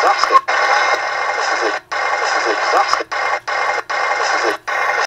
substance. it.